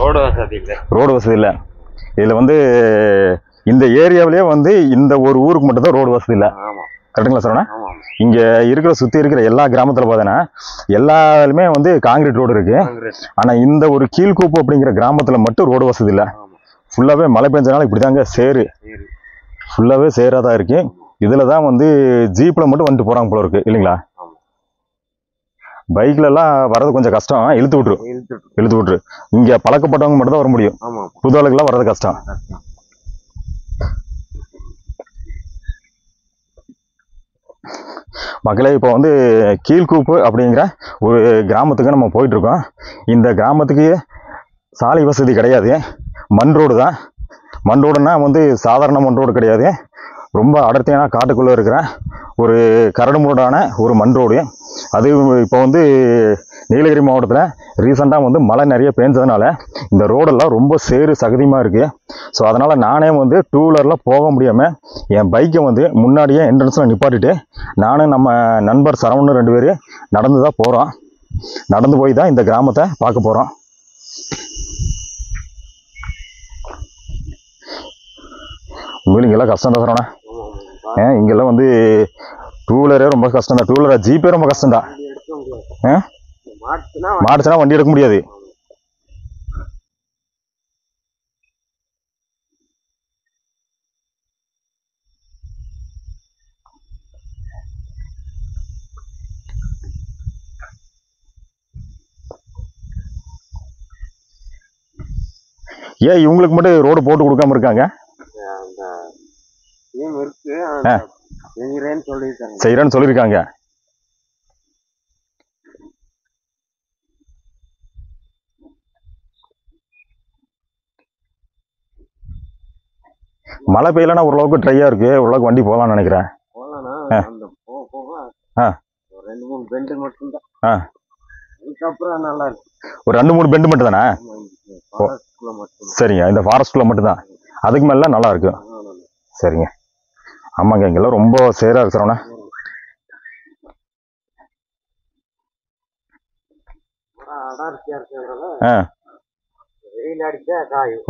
Road வசதி இல்லை. Road வசதி இல்லை. இதில் வந்து இந்த ஏரியாவிலேயே வந்து இந்த ஒரு ஊருக்கு மட்டும் தான் ரோடு வசதி இல்லை. கரெக்டுங்களா ஆமா இங்கே இருக்கிற சுற்றி இருக்கிற எல்லா கிராமத்தில் பார்த்தீங்கன்னா எல்லாருமே வந்து காங்கிரீட் ரோடு இருக்கு. காங்கிரஸ் ஆனால் இந்த ஒரு கீழ்கூப்பு அப்படிங்கிற கிராமத்தில் மட்டும் ரோடு வசதி இல்லை. ஃபுல்லாகவே மழை பெஞ்சனால இப்படி தாங்க சேரு. சரி. ஃபுல்லாகவே சேராக தான் இருக்கு. இதில் தான் வந்து ஜீப்பில் மட்டும் வந்துட்டு போகிறாங்க போல இருக்கு. இல்லைங்களா. பைக்லலாம் வர்றது கொஞ்சம் கஷ்டம். இழுத்து இழுத்துட்டு. இழுத்து விட்ரு இங்கே பழக்கப்பட்டவங்க மட்டும் தான் வர முடியும். புது ஆளுக்கெல்லாம் வர்றது கஷ்டம். மக்களே இப்போ வந்து கீழ்கூப்பு அப்படிங்கிற ஒரு கிராமத்துக்கு நம்ம போயிட்டு இருக்கோம் இந்த கிராமத்துக்கு சாலை வசதி கிடையாது. மண் ரோடு தான். மண் ரோடுனா வந்து சாதாரண மண் ரோடு கிடையாது. ரொம்ப அடர்த்தியான காட்டுக்குள்ளே இருக்கிற ஒரு கரடுமுரடான ஒரு மண் ரோடு. அது இப்போ வந்து நீலகிரி மாவட்டத்தில் ரீசெண்டாக வந்து மழை நிறைய பேஞ்சதுனால இந்த ரோடெல்லாம் ரொம்ப சேறு சகதியமாக இருக்குது ஸோ அதனால் நானே வந்து டூ வீலரில் போக முடியாமல் என் பைக்கை வந்து முன்னாடியே என்ட்ரன்ஸில் நிப்பாட்டிட்டு நானும் நம்ம நண்பர் சரவணன் ரெண்டு பேர் நடந்து தான் போகிறோம் நடந்து போய் தான் இந்த கிராமத்தை பார்க்க போகிறோம் உண்மையிலும் கஷ்டம் தான் சரவணா? இங்கெல்லாம் வந்து டூ வீலரே ரொம்ப கஷ்டம் தான் டூ வீலரா ஜீப்பே ரொம்ப கஷ்டம் தான் வண்டி வண்டி எடுக்க முடியாது. ஏன் இவங்களுக்கு மட்டும் ரோடு போட்டு கொடுக்காம இருக்காங்க? டீம் இருக்கு செஞ்சிரேன்னு சொல்லியிருக்காங்க. செய்கிறேன்னு சொல்லியிருக்காங்க. மழை பெய்யலன்னா ஓரளவுக்கு ட்ரையாக இருக்கு. ஓரளவுக்கு வண்டி போகலாம்னு நினைக்கிறேன். ரெண்டு மூணு பெண்டு மட்டும்தான். ஆ. அதுக்கப்புறம் நல்லா இருக்கு. ஒரு ரெண்டு மூணு பெண்டு மட்டும் தானே இந்த மட்டும் சரிங்க. இந்த ஃபாரஸ்ட்குள்ளே மட்டும்தான். அதுக்கு மேலே நல்லா இருக்கும் சரிங்க. ஆமாங்க இங்கெல்லாம் ரொம்ப சேராக இருக்கு சரவணா. அடார்த்தியா இருக்கிறதுனால ஆ.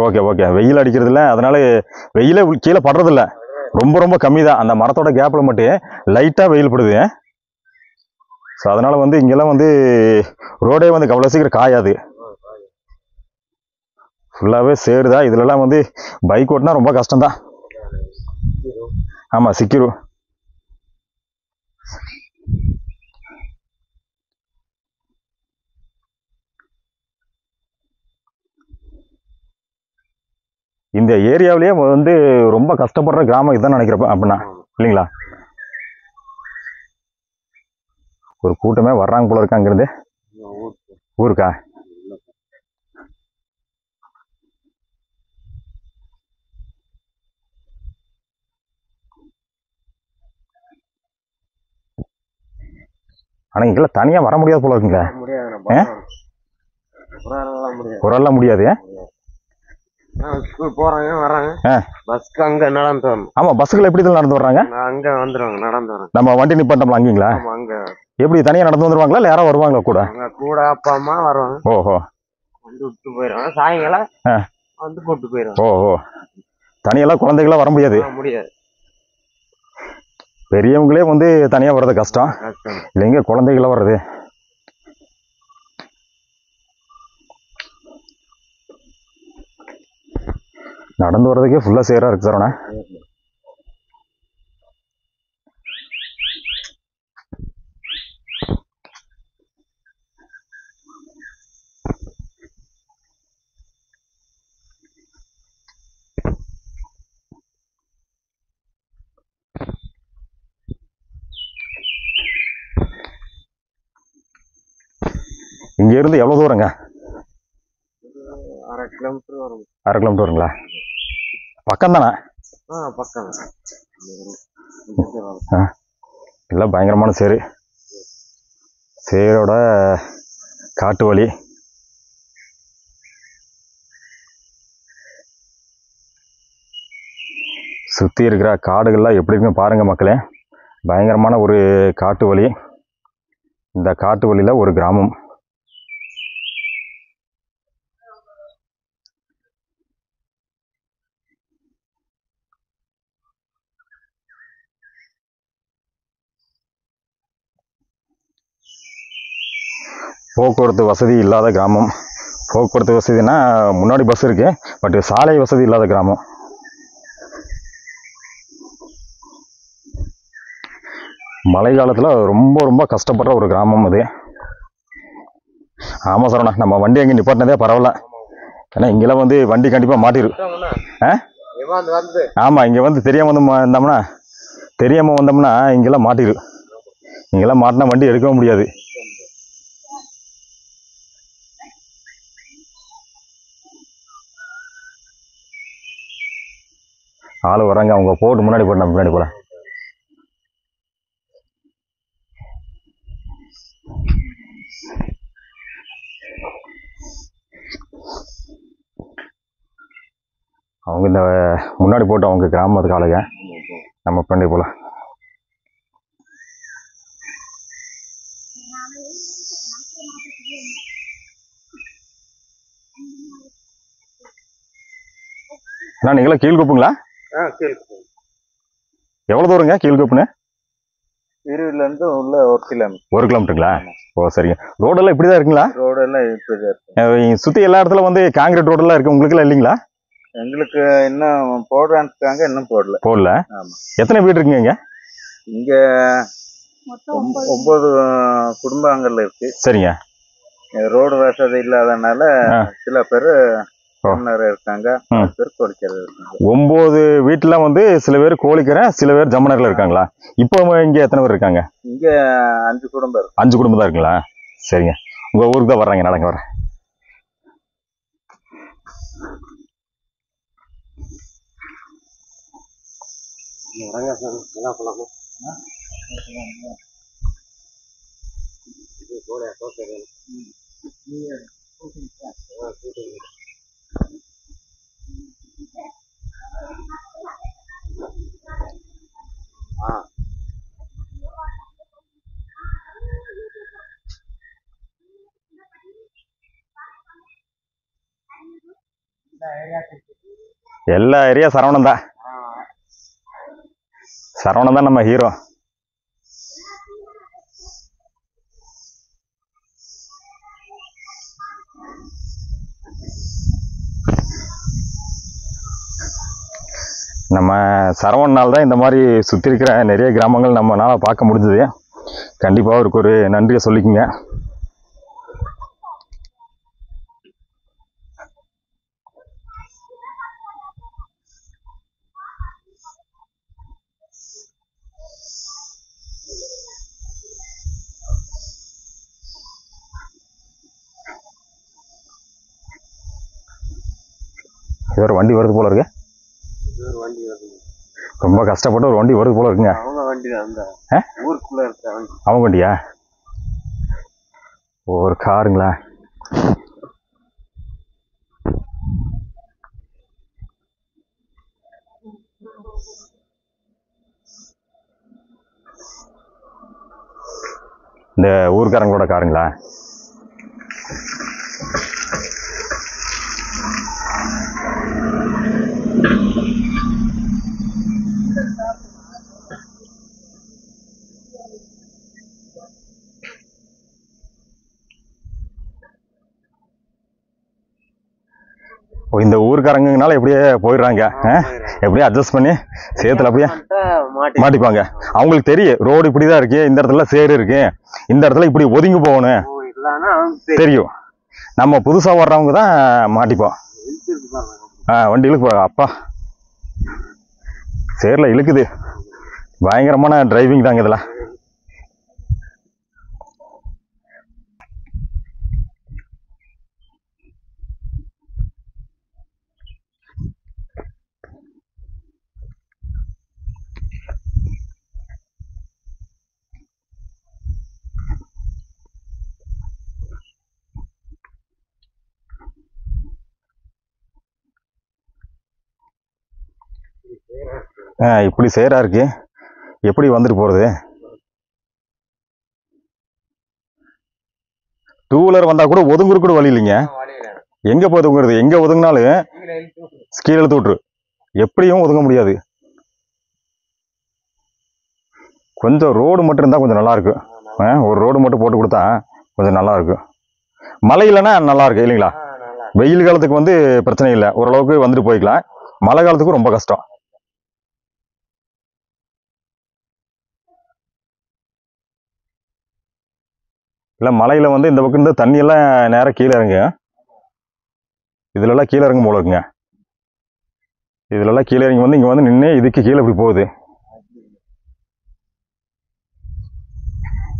Okay okay. வெயில் அடிக்கிறதுல அதனால வெயிலே கீழே படுறதில்ல. ரொம்ப ரொம்ப கம்மி தான் அந்த மரத்தோட கேப்பில் மட்டும் லைட்டாக வெயில் படுது. ஸோ அதனால வந்து இங்கெல்லாம் வந்து ரோடே வந்து அவ்வளோ சீக்கிரம் காயாது. ஃபுல்லாகவே சேருதா. இதுலலாம் வந்து பைக் ஓட்டினா ரொம்ப கஷ்டம்தான். ஆமாம் சிக்கிரு இந்த ஏரியாவிலேயே வந்து ரொம்ப கஷ்டப்படுற கிராமம் இதுதான் நினைக்கிறப்ப அப்படின்னா. இல்லைங்களா? ஒரு கூட்டமே வர்றாங்க போல இருக்காங்கிறது ஊருக்கா? ஆனா இங்கெல்லாம் தனியா வர முடியாது போல இருக்குங்க. குரல்லாம் முடியாது. ஸ்கூல் போறாங்க வராங்க. பஸ்க்கு அங்க நடந்து வரணும். ஆமா எப்படி இதுல நடந்து வர்றாங்க? அங்க வந்துருவாங்க நடந்து வரணும். நம்ம வண்டி நிப்பாட்டோம்ல அங்கீங்களா? அங்க. எப்படி தனியா நடந்து வந்துருவாங்களா இல்ல யாரோ வருவாங்களா கூட? அங்க கூட அப்பா அம்மா வருவாங்க. ஓஹோ. வந்து விட்டு போயிடுவாங்க. சாயங்காலம். வந்து கூப்பிட்டு போயிடுவாங்க. ஓஹோ. தனியெல்லாம் குழந்தைகளா வர முடியாது. முடியாது. பெரியவங்களே வந்து தனியா வர்றது கஷ்டம். இல்லைங்க குழந்தைகளா வர்றது. நடந்து வர்றதுக்கே ஃபுல்லா சேரா இருக்கு சரவணா இங்க இருந்து எவ்வளவு தூரங்க அரை கிலோமீட்டர் வரும் அரை கிலோமீட்டர் வருங்களா பக்கம் தானே ஆ பக்கம். எல்லாம் பயங்கரமான சேரு சேரோட காட்டு வழி சுற்றி இருக்கிற காடுகள்லாம் எப்படி இருக்குன்னு பாருங்க மக்களே. பயங்கரமான ஒரு காட்டு வழி இந்த காட்டு வழியில் ஒரு கிராமம். போக்குவரத்து வசதி இல்லாத கிராமம். போக்குவரத்து வசதினா முன்னாடி பஸ் இருக்கு பட் சாலை வசதி இல்லாத கிராமம். மழை காலத்தில் ரொம்ப ரொம்ப கஷ்டப்படுற ஒரு கிராமம் அது. ஆமாம் சரவணா நம்ம வண்டி அங்கே நிப்பாட்டினதே பரவாயில்ல. ஏன்னா இங்கெல்லாம் வந்து வண்டி கண்டிப்பாக மாட்டிரு. ஆ? ஆமாம் இங்கே வந்து தெரியாமல் வந்து மா- வந்தோம்னா தெரியாமல் வந்தோம்னா இங்கெல்லாம் மாட்டிரு. இங்கெல்லாம் மாட்டினா வண்டி எடுக்கவும் முடியாது. ஆள் வராங்க அவங்க போட்டு முன்னாடி போட்டு நம்ம முன்னாடி போகலாம் அவங்க இந்த முன்னாடி போட்டு அவங்க கிராமத்துக்கு ஆளுங்க நம்ம பண்ணி போகலாம் அண்ணா நீங்களா கீழ் கூப்புங்களா? எவ்வளோ தூரங்க? கீழ்குப்புன்னு இருபதுல இருந்து உள்ள ஒரு கிலோமீட்டர் ஒரு கிலோமீட்டருங்களா ஓ சரிங்க. ரோடெல்லாம் இப்படி தான் இருக்குங்களா ரோடு எல்லாம் இப்படி இருக்கு சுற்றி எல்லா இடத்துல வந்து காங்கிரீட் ரோடெல்லாம் இருக்கு. உங்களுக்குலாம் இல்லைங்களா? எங்களுக்கு இன்னும் போடுறாங்க இன்னும் போடல. போடல. எத்தனை வீடு இருக்குங்க இங்க? இங்க ஒன்பது குடும்பங்கள் இருக்கு. சரிங்க. ரோடு வசதி இல்லாதனால. சில பேர். இருக்காங்க ஒம்பது வீட்டில் வந்து சில பேர் கோழிக்கரை சில பேர் ஜம்மனரில் இருக்காங்களா? இப்போ இங்கே எத்தனை பேர் இருக்காங்க? இங்க அஞ்சு குடும்பம் இருக்கு. அஞ்சு குடும்பம் தான் இருக்குங்களா? சரிங்க. உங்கள் ஊருக்கு தான் வர்றாங்க நடங்க வரேன் எல்லா ஏரியா சரவணம் தான் சரவணம் தான் நம்ம ஹீரோ நம்ம சரவணனால் தான் இந்த மாதிரி சுற்றி இருக்கிற நிறைய கிராமங்கள் நம்மளால் பார்க்க முடிஞ்சது. கண்டிப்பாக அவருக்கு ஒரு நன்றியை சொல்லிக்கோங்க. இது ஒரு வண்டி வருது போல இருக்கு. ரொம்ப கஷ்டப்பட்டு ஒரு வண்டி வருது போல இருக்குங்க. அவங்க வண்டி தான்? ஊருக்குள்ள இருக்க அவங்க வண்டியா? ஒரு காருங்களா. இந்த ஊர்க்காரங்களோட காருங்களா? இந்த ஊர்க்காரங்கனால எப்படியே போயிடுறாங்க? எப்படியே அட்ஜஸ்ட் பண்ணி சேத்துல அப்படியே மாட்டி மாட்டிப்பாங்க. அவங்களுக்கு தெரியும் ரோடு இப்படி தான் இருக்கு இந்த இடத்துல சேரு இருக்கு இந்த இடத்துல இப்படி ஒதுங்கி போகணும். தெரியும். நம்ம புதுசா வர்றவங்க தான் மாட்டிப்போம். ஆ வண்டி இழுக்கு அப்பா. சேர்ல இழுக்குது. பயங்கரமான டிரைவிங் தாங்க இதெல்லாம். இப்படி சேரா இருக்கு. எப்படி வந்துட்டு போறது? டூ வீலர் வந்தா கூட ஒதுங்குற கூட வழி இல்லைங்க. எங்க போய் ஒதுங்குறது? எங்க ஒதுங்கினாலும் கீழே இழுத்து விட்டுரு. எப்படியும் ஒதுங்க முடியாது. கொஞ்சம் ரோடு மட்டும் இருந்தா கொஞ்சம் நல்லா இருக்கும் ஆ, ஒரு ரோடு மட்டும் போட்டு கொடுத்தா கொஞ்சம் நல்லா இருக்கும் மழை இல்லைன்னா நல்லா இருக்கு இல்லைங்களா? வெயில் காலத்துக்கு வந்து பிரச்சனை இல்லை. ஓரளவுக்கு வந்துட்டு போய்க்கலாம். மழை காலத்துக்கு ரொம்ப கஷ்டம். இல்லை மலையில் வந்து இந்த பக்கம் இருந்து தண்ணியெல்லாம் நேராக கீழே இறங்குங்க. இதுலலாம் கீழே இறங்கும் போல இருக்குங்க. இதுலலாம் கீழே இறங்கி வந்து இங்கே வந்து நின்று இதுக்கு கீழே இப்படி போகுது.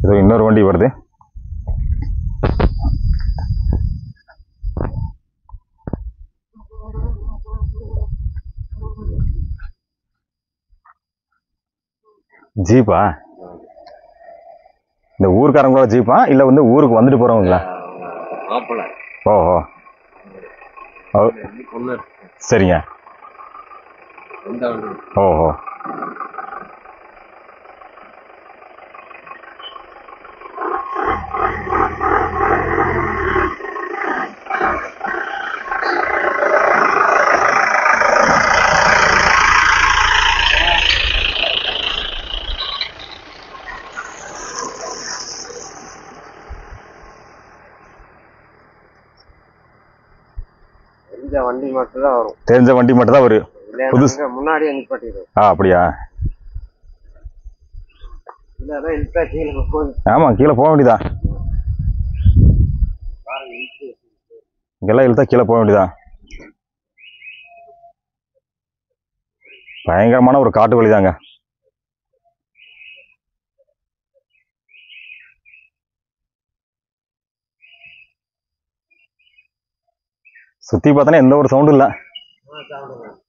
இதோ இன்னொரு வண்டி வருது. ஜீப்பா? இந்த ஊருக்காரங்களோட ஜீப்பா? இல்லை வந்து ஊருக்கு வந்துட்டு போகிறவங்களா மாப்பிள்ள ஓ ஓ. ஓ, பொண்ணு. சரிங்க. எந்த மட்டும் தான் வரும். தெரிஞ்ச வண்டி மட்டும் தான் ஒரு புதுசு. முன்னாடியே நிப்பாட்டிடுவோம். ஆ அப்படியா? ஆமாம் கீழே போக வேண்டியதா இங்கெல்லாம் இழுத்தா கீழே போக வேண்டியதா பயங்கரமான ஒரு காட்டு வழிதாங்க. சுத்தி பார்த்தோன்னா எந்த ஒரு சவுண்டும் இல்லை.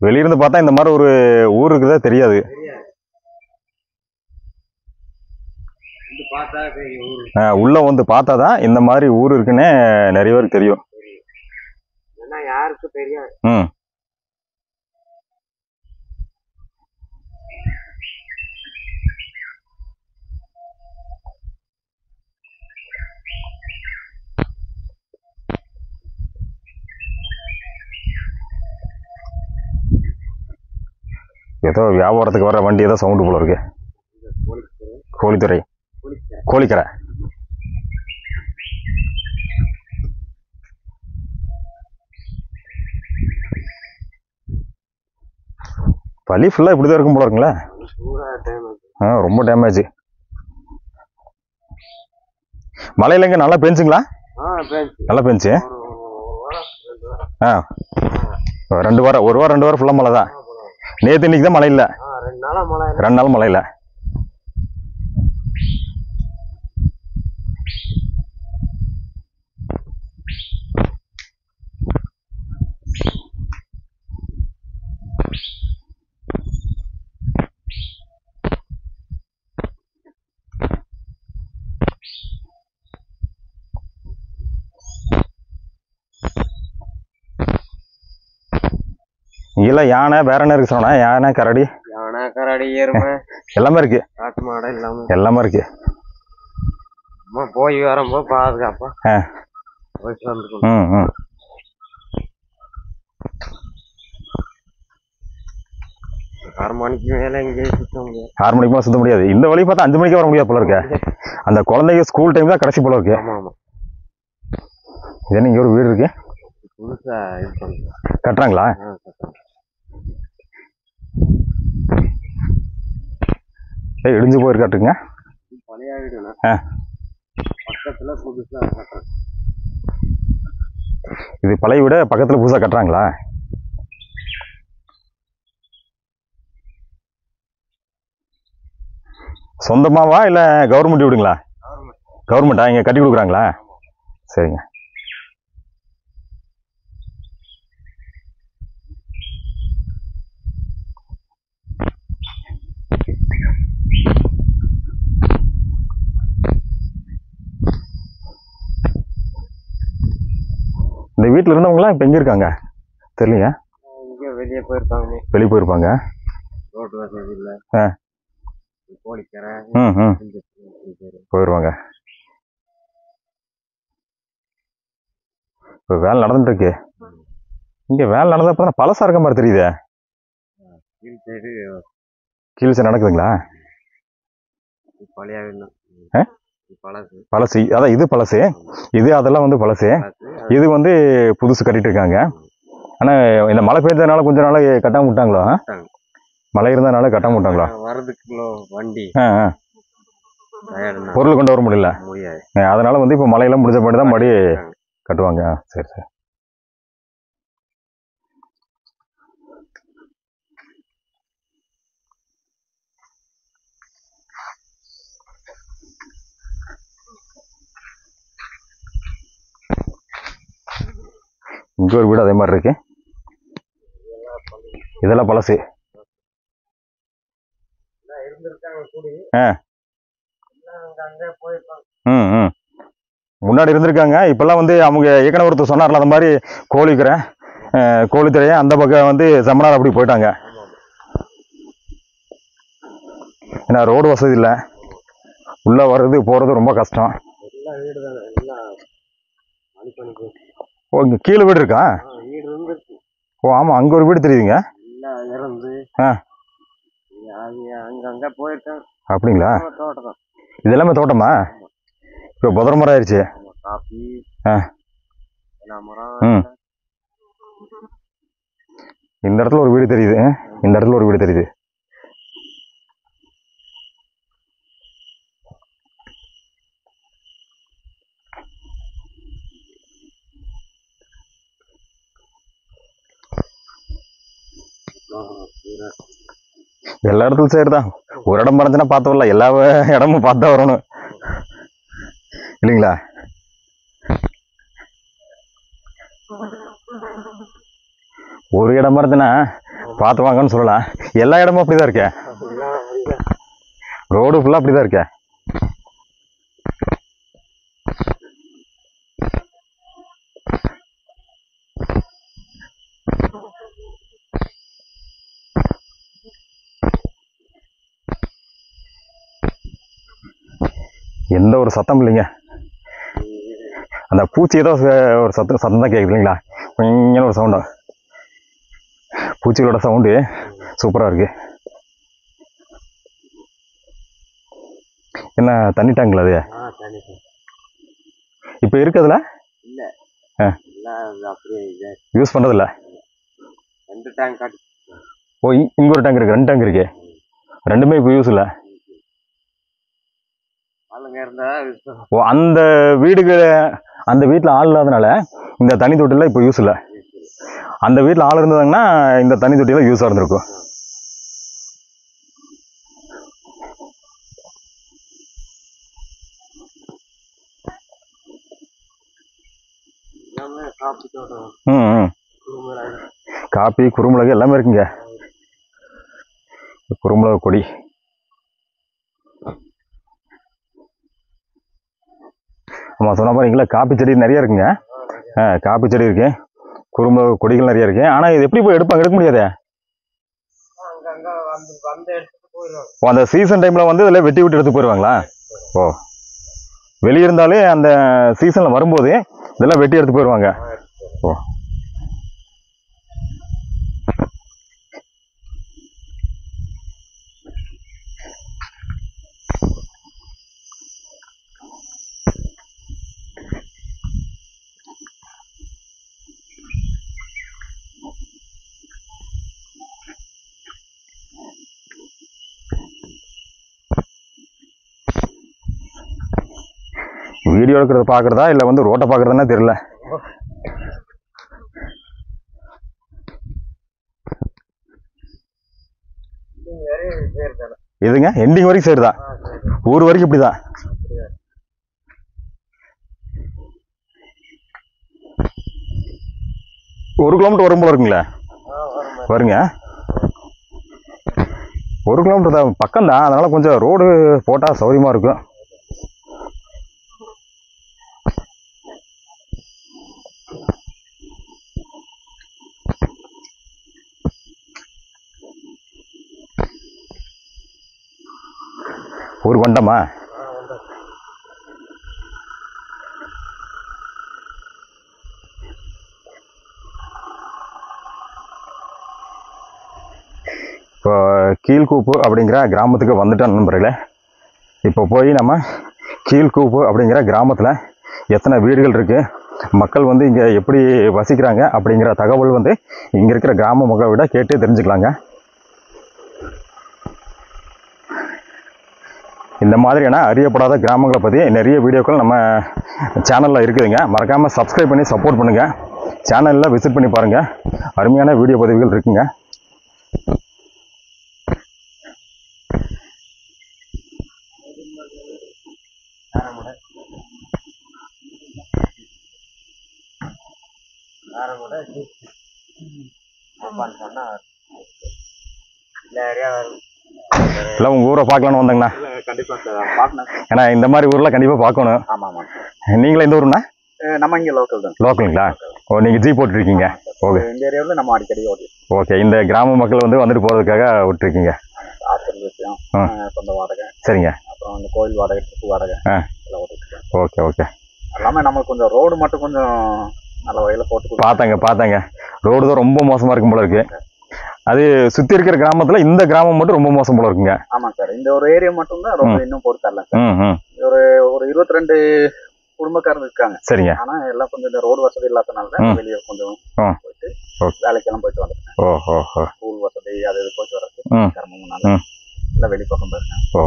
வெளியிருந்து பார்த்தா இந்த மாதிரி ஒரு ஊர் இருக்குதா தெரியாது. உள்ள வந்து பார்த்தா தான் இந்த மாதிரி ஊர் இருக்குன்னே நிறைய பேருக்கு தெரியும். ஏன்னா யாருக்கும் தெரியாது. ம். ஏதோ வியாபாரத்துக்கு வர வண்டி ஏதோ சவுண்டு போல இருக்கு. கோழித்துறை. கோழிக்கரை. வலி ஃபுல்லாக இப்படி தான் இருக்கும் போல இருக்குங்களே. ஆ ரொம்ப டேமேஜ் மழையில இங்கே நல்லா பெஞ்சுங்களா? நல்லா பெஞ்சு. ஆ. ரெண்டு வாரம் ஒரு வாரம் ரெண்டு வாரம் ஃபுல்லாக மழை தான் நேற்று இன்னைக்கு தான் மழை இல்லை ரெண்டு நாளா மழை இல்லை. இங்கெல்லாம் யானை வேற என்ன இருக்கு சொன்னா யானை கரடி? யானை கரடி எருமை. எல்லாமே இருக்கு. காட்டு மாடு எல்லாமே. எல்லாமே இருக்கு. அம்மா போய் வரும்போது பாதுகாப்பா. போயிட்டு ஆறு மணிக்கு மேல எங்கேயும் சுத்த முடியாது. ஆறு மணிக்கு மேலே சுத்த முடியாது. இந்த வழி பார்த்தா அஞ்சு மணிக்கு வர முடியாது போல இருக்கு. அந்த குழந்தைங்க ஸ்கூல் டைம் தான் கடைசி போல இருக்கு. ஆமா ஆமா. இது என்ன இங்க ஒரு வீடு இருக்கு? புதுசா இது பண்ணுறேன் கட்டுறாங்களா? இடிஞ்சு போயிருக்காட்டுங்க இது பழைய வீடுண்ணா ஆ. பக்கத்துல புதுசா கட்டுறேன் இது பழைய வீட பக்கத்துல புதுசா கட்டுறாங்களா? சொந்தமாவா இல்ல கவர்மெண்ட் வீடுங்களா? கவர்மெண்டா இங்க கட்டி கொடுக்குறாங்களா? சரிங்க இந்த வீட்டில் இருந்தவங்களாம் இப்போ எங்கே இருக்காங்க? தெரியலையா? வெளியே போயிருப்பாங்க வெளியே போயிருப்பாங்க. ரோட்டு வசதி இல்ல. ஆ. கோழிக்கரை ம் ம். போயிடுவாங்க இப்போ வேலை நடந்துட்டு இருக்கு இங்கே வேலை நடந்தப்போ தான் பழசா இருக்க மாதிரி தெரியுதே. கீழ் சைடு கீழ்ச்சி நடக்குதுங்களா? பழைய? பழசு. அதான் இது பழசு. இது அதெல்லாம் வந்து பழசு. இது வந்து புதுசு கட்டிட்டு இருக்காங்க ஆனால் இந்த மழை பெய்ததுனால கொஞ்ச நாள் கட்டாம விட்டாங்களா விட்டாங்க. மழை இருந்ததுனால கட்டாம விட்டாங்களா வரதுக்குள்ள வண்டி பொருள் கொண்டு வர முடியல. அதனால வந்து இப்போ மழையெல்லாம் முடிஞ்ச பாட்டு தான் மறுபடி கட்டுவாங்க. சரி சரி. இங்கே ஒரு வீடு அதே மாதிரி இருக்கு. இதெல்லாம் பழசு. ஆ. ம் ம். முன்னாடி இருந்திருக்காங்க. இப்போல்லாம் வந்து அவங்க ஏற்கனவே ஒருத்தர் சொன்னார்ல அந்த மாதிரி கோழிக்கரை கோழித்துறையை அந்த பக்கம் வந்து செம்மனார் அப்படி போயிட்டாங்க. ஏன்னா ரோடு வசதி இல்லை. உள்ளே வர்றது போகிறது ரொம்ப கஷ்டம். ஓ இங்கே கீழே வீடு இருக்கா? ஓ ஆமாம் அங்கே ஒரு வீடு தெரியுதுங்க. ஆ. அங்கங்க போயிருக்காங்க அப்படிங்களா? தோட்டம் இது எல்லாமே தோட்டமா? இப்போ புதர மரம் ஆயிடுச்சு ஆ. ம். இந்த இடத்துல ஒரு வீடு தெரியுது. இந்த இடத்துல ஒரு வீடு தெரியுது. எல்லா இடத்துலையும் சரி தான் ஒரு இடம் மறைஞ்சுன்னா பார்த்து வரல எல்லா இடமும் பார்த்து வரணும். இல்லைங்களா? ஒரு இடம் மறைஞ்சுன்னா பார்த்து வாங்கன்னு சொல்லலாம். எல்லா இடமும் அப்படிதான் இருக்கே. ரோடு ஃபுல்லாக அப்படிதான் இருக்கே. எந்த ஒரு சத்தம் இல்லைங்க. அந்த பூச்சி ஏதோ ஒரு சத்தம் சத்தம் தான் கேட்குது இல்லைங்களா? கொஞ்சம் ஒரு சவுண்டு. பூச்சிகளோட சவுண்டு சூப்பராக இருக்கு. என்ன தண்ணி டேங்க்ல அது. இப்போ இருக்குதுல? யூஸ் பண்ணுறதில்ல ரெண்டு டேங்க் ஓ இங்க ஒரு டேங்க் இருக்கு ரெண்டு டேங்க் இருக்கு. ரெண்டுமே இப்போ யூஸ் இல்லை? ஓ அந்த வீடுக்கு அந்த வீட்டில் ஆள் இல்லாதனால இந்த தண்ணி தொட்டிலாம் இப்போ யூஸ் இல்லை. அந்த வீட்டில் ஆள் இருந்ததுங்கன்னா இந்த தண்ணி தொட்டிலாம் யூஸாக இருந்திருக்கும். ம் காப்பி குறுமிளகு எல்லாமே இருக்குங்க. குறுமிளகு கொடி. ஆமாம் சொன்ன பாருங்களா காப்பி செடி நிறைய இருக்குங்க. ஆ காப்பி செடி இருக்கு. குறுமிளகு கொடிகள் நிறைய இருக்கு. ஆனால் இது எப்படி போய் எடுப்பாங்க? எடுக்க முடியாதே? ஓ அந்த சீசன் டைமில் வந்து இதில் வெட்டி விட்டு எடுத்து போயிடுவாங்களா? ஓ. வெளியே இருந்தாலே அந்த சீசனில் வரும்போது இதெல்லாம் வெட்டி எடுத்து போயிடுவாங்க. ஓ. வீடியோ எடுக்கிறத பார்க்குறதா இல்லை வந்து ரோட்டை பார்க்குறதுனா தெரியல. எதுங்க? எண்டிங் வரைக்கும் சரி தான் ஊர் வரைக்கும் இப்படி தான் ஒரு கிலோமீட்டர் வரும் போல இருக்குங்களே? வருங்க. ஒரு கிலோமீட்டர் தான். பக்கம் தான் அதனால கொஞ்சம் ரோடு போட்டால் சௌகரியமாக இருக்கும். ஒரு வண்டமா இப்போ கீழ்கூப்பு அப்படிங்கிற கிராமத்துக்கு வந்துட்டோம் நண்பர்களே. இப்போ போய் நம்ம கீழ்கூப்பு அப்படிங்கிற கிராமத்தில் எத்தனை வீடுகள் இருக்குது மக்கள் வந்து இங்கே எப்படி வசிக்கிறாங்க அப்படிங்கிற தகவல் வந்து இங்கே இருக்கிற கிராம மக்களை விட கேட்டு தெரிஞ்சுக்கலாங்க. இந்த மாதிரியான அறியப்படாத கிராமங்களை பற்றி நிறைய வீடியோக்கள் நம்ம சேனலில் இருக்குதுங்க. மறக்காமல் சப்ஸ்கிரைப் பண்ணி சப்போர்ட் பண்ணுங்கள் சேனலில் விசிட் பண்ணி பாருங்கள் அருமையான வீடியோ பதிவுகள் இருக்குங்க. இல்லை உங்கள் ஊரை பார்க்கலான்னு வந்தேங்கண்ணா. கண்டிப்பா சார் பார்க்கணும். ஏன்னா இந்த மாதிரி ஊரில் கண்டிப்பாக பார்க்கணும். ஆமா ஆமா. நீங்களே இந்த ஊருண்ணா? நம்ம இங்க லோக்கல் தான். லோக்கலுங்களா ஓ நீங்கள் ஜீப் போட்டுருக்கீங்க. ஓகே இந்த ஏரியாவில் நம்ம அடிக்கடி ஓடி ஓகே இந்த கிராம மக்கள் வந்து வந்துட்டு போகிறதுக்காக விட்டுருக்கீங்க. ஹாஸ்பிட்டல் விஷயம் சொந்த வாடகை. சரிங்க. அப்புறம் இந்த கோயில் வாடகை ட்ரிப்பு வாடகை. எல்லாம் ஓகே ஓகே எல்லாமே நம்மளுக்கு கொஞ்சம் ரோடு மட்டும் கொஞ்சம் நல்ல வகையில போட்டு பார்த்தாங்க பார்த்தாங்க. ரோடு தான் ரொம்ப மோசமாக இருக்கும் போல இருக்கு. அது சுற்றி இருக்கிற கிராமத்தில் இந்த கிராமம் மட்டும் ரொம்ப மோசம் போல இருக்குங்க ஆமா சார் இந்த ஒரு ஏரியா மட்டும் தான் ரொம்ப இன்னும் போட்டு தரல சார் ம் ஒரு இருபத்தி ரெண்டு குடும்பக்காரங்க இருக்காங்க சரிங்க ஆனா எல்லாம் கொஞ்சம் இந்த ரோடு வசதி இல்லாதனால. வெளியே கொஞ்சம். போயிட்டு. வேலைக்கெல்லாம் போயிட்டு வந்துருக்கேன் ஓ ஸ்கூல் வசதி அது இது போயிட்டு வரது. சிரமம்னால. எல்லாம் வெளி பக்கம் போயிருக்கேன் ஓ.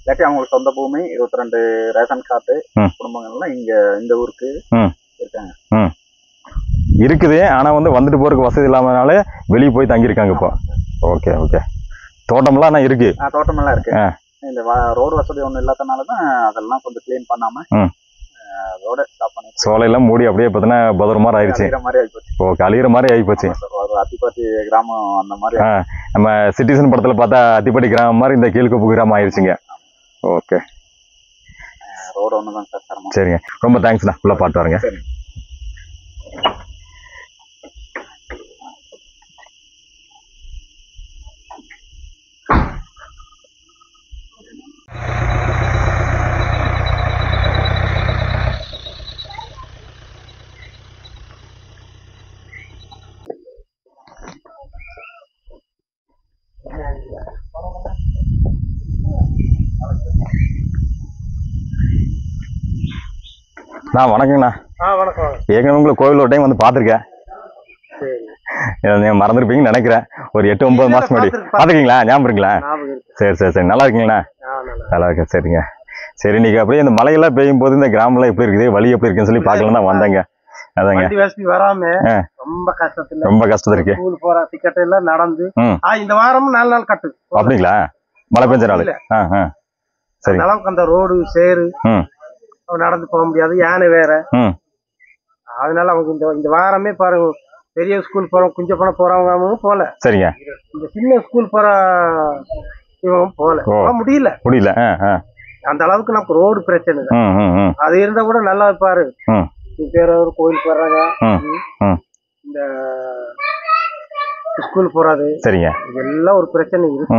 இல்லாட்டி அவங்களுக்கு சொந்த பூமி இருபத்தி ரெண்டு ரேஷன் கார்டு. குடும்பங்கள்லாம் இங்க இந்த ஊருக்கு. இருக்காங்க இருக்குது ஆனால் வந்து வந்துட்டு போகிறதுக்கு வசதி இல்லாமனால வெளியே போய் தங்கியிருக்காங்க இப்போ. Okay okay. தோட்டம்லாம் ஆனால் இருக்கு. ஆ, தோட்டமெல்லாம் இருக்கு. ஆ. இந்த ரோடு வசதி ஒன்றும் இல்லாதனால தான் அதெல்லாம் கொஞ்சம் க்ளீன் பண்ணாம ம். ரோட ஸ்டாப் பண்ணி சோலையெல்லாம் மூடி அப்படியே பார்த்தீங்கன்னா பதற மாதிரி ஆயிடுச்சு. ஓகே அழியிற மாதிரி ஆகிப்போச்சு அத்திப்பத்தி கிராமம் அந்த மாதிரி. நம்ம சிட்டிசன் படத்தில் பார்த்தா அத்திப்பட்டி கிராமம் மாதிரி இந்த கீழ்கோப்பு கிராமம் ஆயிடுச்சுங்க. ஓகே. ரோடு ஒன்று தான் சார் சரிங்க. ரொம்ப தேங்க்ஸ்ண்ணா ஃபுல்லாக பார்த்து வரேங்க. நான் வணக்கங்கண்ணா. ஆ வணக்கம் ஏற்கனவே உங்களை கோவில் ஒரு டைம் வந்து பார்த்துருக்கேன். சரி. நீங்க மறந்துருப்பீங்கன்னு நினைக்கிறேன். ஒரு எட்டு ஒன்பது மாசம் முன்னாடி. பார்த்திருக்கேன். பார்த்துருக்கீங்களா? ஞாபகம் இருக்குங்களா? சரி சரி சரி. நல்லா இருக்கீங்களா நல்லா இருக்கேன். சரிங்க. சரி இன்னைக்கு அப்படியே இந்த மழையெல்லாம் பெய்யும் போது இந்த கிராமம்லாம் எப்படி இருக்குது? வழி எப்படி இருக்குன்னு சொல்லி பார்க்கலாம் தான் வந்தேங்க. அதாங்க. வசதி வராம. ரொம்ப கஷ்டத்துல. ரொம்ப கஷ்டம் இருக்கு. ஸ்கூல் போற டிக்கெட் எல்லாம் நடந்து. இந்த வாரமும் நாலு நாள் கட்டு அப்படிங்களா? மழை பெஞ்ச நாள். அளவுக்கு அந்த ரோடு சேரு. நடந்து போக முடியாது யானை வேற. அதனால அவங்க இந்த இந்த வாரமே பாருங்க பெரிய ஸ்கூல் போறவங்க குஞ்ச பண்ண போறவங்க போல. சரிங்க. இந்த சின்ன ஸ்கூல் போற இவங்க போல. முடியல. முடியல அந்த அளவுக்கு நமக்கு ரோடு பிரச்சனை அது இருந்தா கூட நல்லா பாரு ம். பேர் ஒரு கோயிலுக்கு வர்றாங்க ம். ம். இந்த ஸ்கூல் போறது சரிங்க. இதெல்லாம் ஒரு பிரச்சனை இருக்கு.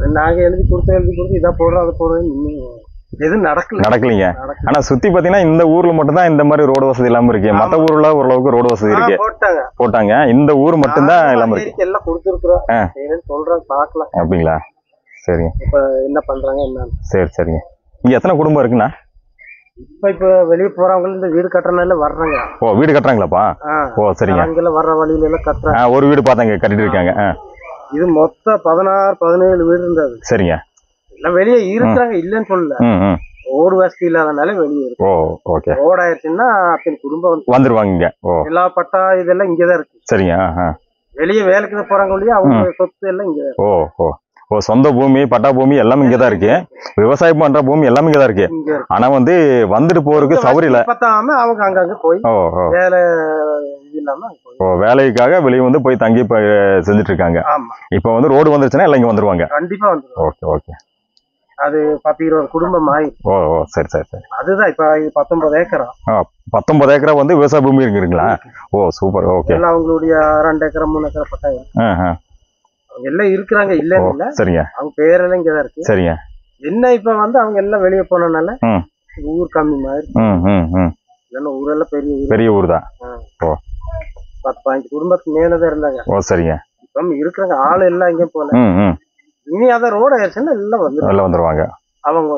அது நாங்க எழுதி கொடுத்து எழுதி கொடுத்து இதை போடுறோம் அதை போடுறோம் இன்னும் எதுவும் நடக்கல. நடக்கலைங்க. நடக்கல. ஆனா சுத்தி பாத்தீங்கன்னா இந்த ஊர்ல மட்டும்தான் இந்த மாதிரி ரோடு வசதி இல்லாம இருக்கு. மத்த ஊர்ல ஓரளவுக்கு ரோடு வசதி இருக்கு. போட்டாங்க. போட்டாங்க. இந்த ஊர் மட்டும்தான் இல்லாம இருக்கு. எல்லாம் கொடுத்துருக்குறோம். சொல்றாங்க பார்க்கலாம் அப்படிங்களா? சரிங்க. இப்ப என்ன பண்றாங்க என்ன சரி சரிங்க. இங்க எத்தனை குடும்பம் இருக்குண்ணா? இப்ப இப்ப வெளியே போறவங்க இந்த வீடு கட்டுறதுனால வர்றாங்க. ஓ வீடு கட்டுறாங்களாப்பா. ஓ சரிங்க. அங்கெல்லாம் வர்ற வழியில எல்லாம் கட்டுறாங்க ஒரு வீடு பார்த்தாங்க கட்டிட்டு இருக்காங்க. இது மொத்தம் பதினாறு பதினேழு வீடு இருந்தது. சரிங்க. எல்லாம் வெளியே இருக்கிறாங்க இல்லைன்னு சொல்லல. ரோடு வசதி இல்லாதனால வெளியே இருக்கு. ஓ ஓகே. ரோடு ஆயிடுச்சுன்னா அத்தனை குடும்பம் வந்து வந்துருவாங்க எல்லா பட்டா இதெல்லாம் இங்கதான் இருக்கு. சரிங்க வெளியே வேலைக்கு போறாங்க இல்லையா அவங்க சொத்து எல்லாம் இங்க ஓ ஓ. சொந்த பூமி பட்டா பூமி எல்லாமே இங்கே தான் இருக்கு. விவசாயம் பண்ற பூமி எல்லாமே இங்கே தான் இருக்கு. இங்க இருக்கு. ஆனா வந்து வந்துட்டு போறதுக்கு பத்தாம அவங்க அங்கங்க போய் ஓ ஓ. ஓ வேலைக்காக வெளியே வந்து போய் தங்கி இப்போ செஞ்சுட்டு இருக்காங்க இப்போ வந்து ரோடு வந்துருச்சுன்னா எல்லாம் இங்கே வந்துருவாங்க. கண்டிப்பா ஓகே ஓகே. அது பத்து இருபது குடும்பம் ஆயிடும் ஓ ஓ. சரி சரி சரி. அதுதான் இப்ப பத்தொன்பது ஏக்கரா. பத்தொன்பது ஏக்கரா வந்து விவசாய பூமி இருக்குங்களா? ஓ சூப்பர். ஓகே. அவங்களுடைய ரெண்டு ஏக்கரா மூணு ஏக்கரா பட்டா இருக்கு. ஆ ஆ அவங்க எல்லாம் இருக்கிறாங்க ஓ இல்லன்னு இல்ல. சரிங்க. அவங்க பேரெல்லாம் இங்கதான் இருக்கு. சரிங்க. என்ன இப்ப வந்து அவங்க எல்லாம் வெளியே போனனால. ஊர் கம்மி மாதிரி. இல்லைன்னா ஊரெல்லாம் பெரிய ஊர். பெரிய ஊர் தான். பத்து பதினஞ்சு குடும்பத்துக்கு மேலதான் இருந்தாங்க. ஓ சரிங்க. இப்ப இருக்கிறாங்க ஆள் எல்லாம் எங்கேயும் போல இனி அதான் ரோடு ஆயிடுச்சுன்னா எல்லாம் வந்துடும் வெளில வந்துருவாங்க. அவங்க